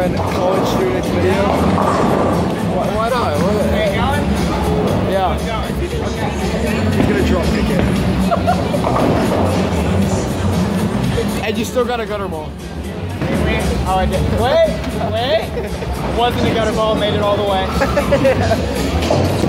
a college student video. Why, why not? What- Hey, Alan? yeah. He's gonna drop me again. and you still got a gutter ball. Oh, I did. Wait, wait. Wasn't a gutter ball, made it all the way.